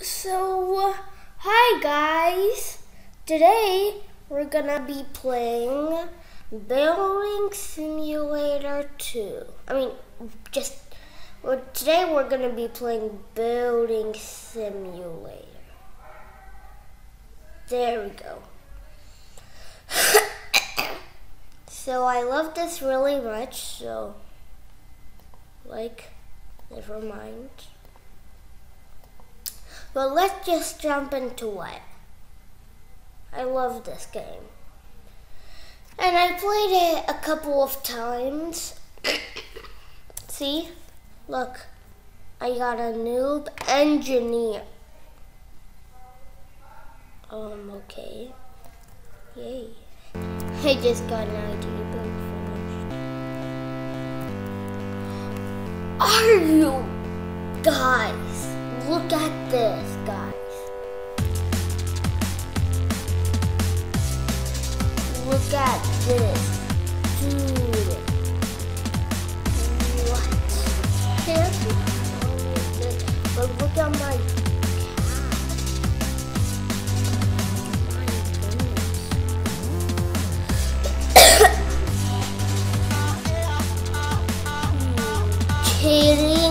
So, hi guys. Today we're gonna be playing Building Simulator 2. I mean, just well, today we're gonna be playing Building Simulator. There we go. so I love this really much. So, like, never mind. But let's just jump into it. I love this game. And I played it a couple of times. See? Look. I got a noob engineer. Um, okay. Yay. I just got an idea build finished. Are you guys? Look at this, guys. Look at this. Dude. What? Can't But look at my kidding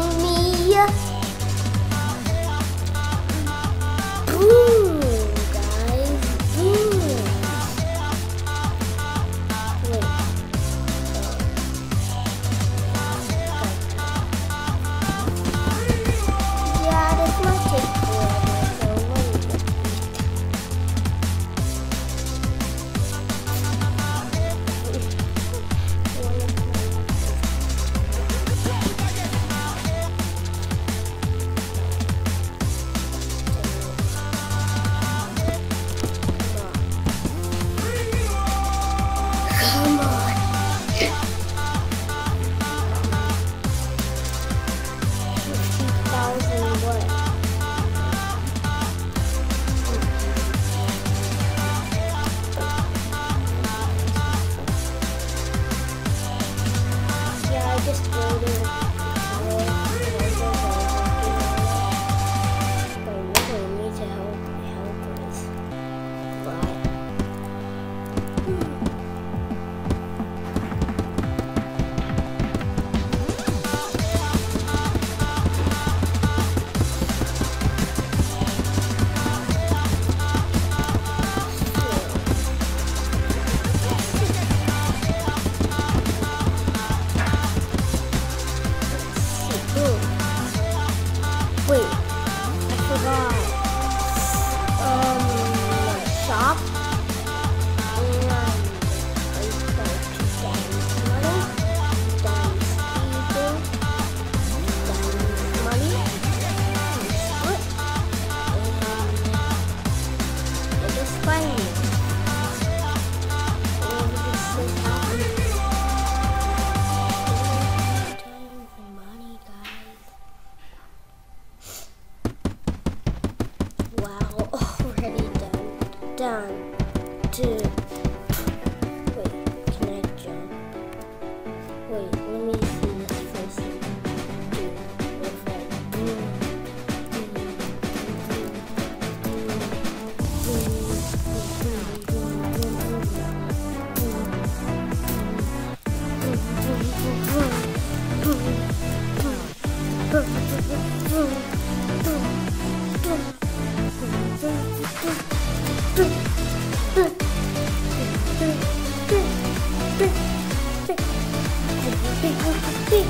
Ding!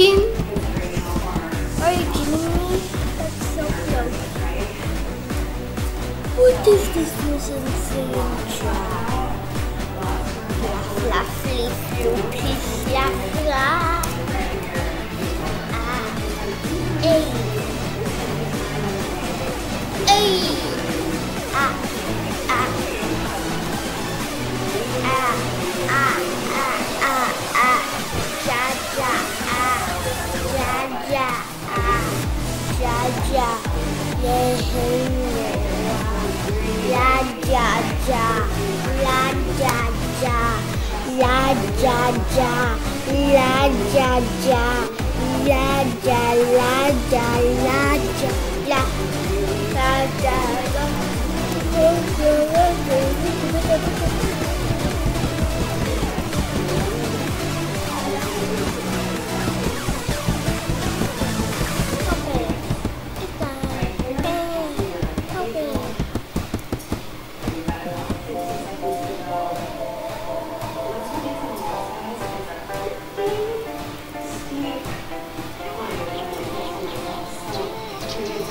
chicken? Are you kidding me? That's so close. What is this nuisance saying? La ja la ja la la la is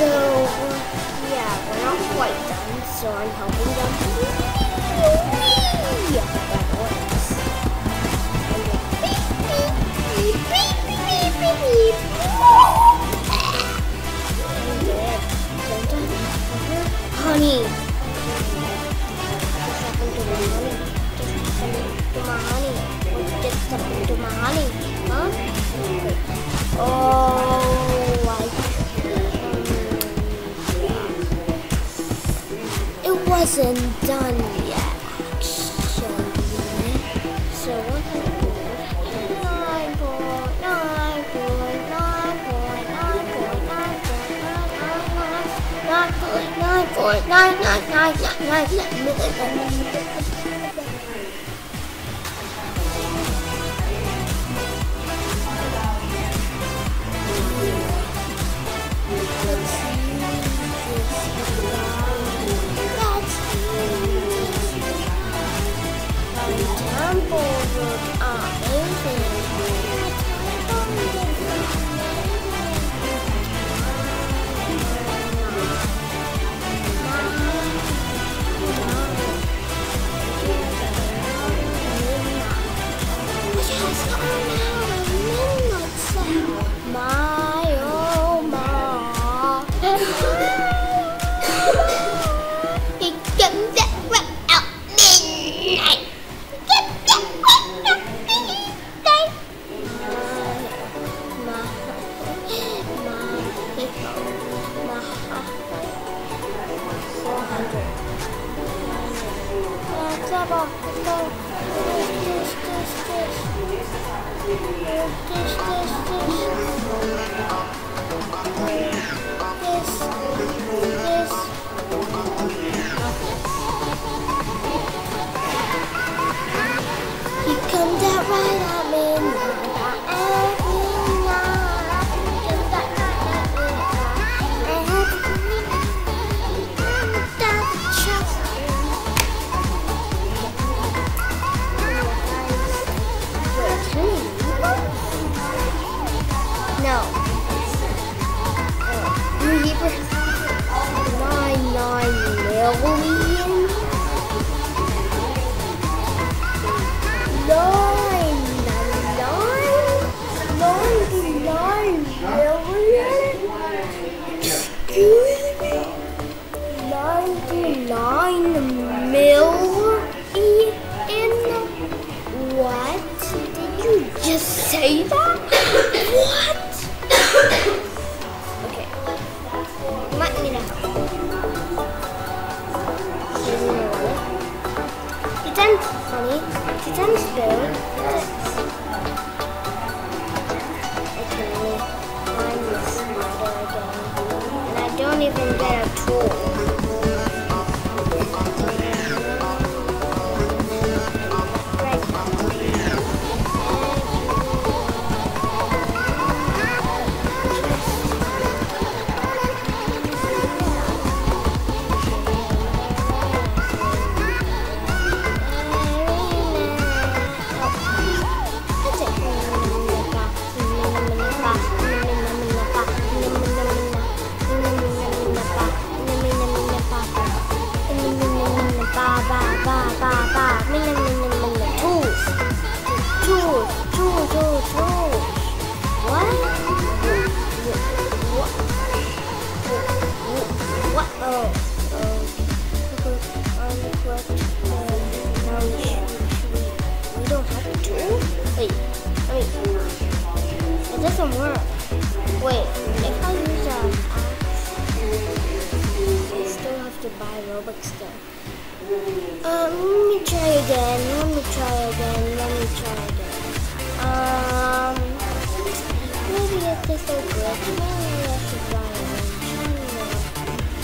So, yeah, we're not quite done, so I'm helping them. Yeah, that works. And then beep, beep, beep, beep, beep, beep, beep. Honey. Just to my honey. Just to my honey. Just to my honey? Huh? Oh, wasn't done yet, actually. So what I do, Have. This, this, this. This, this, this. This, this. He comes out right doesn't work. Wait, if I use a axe, I still have to buy Robux still. Um, let me try again. Let me try again. Let me try again. Um, maybe it's just a glitch. Maybe I should buy winch.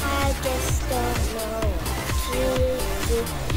I. Just don't know what to do.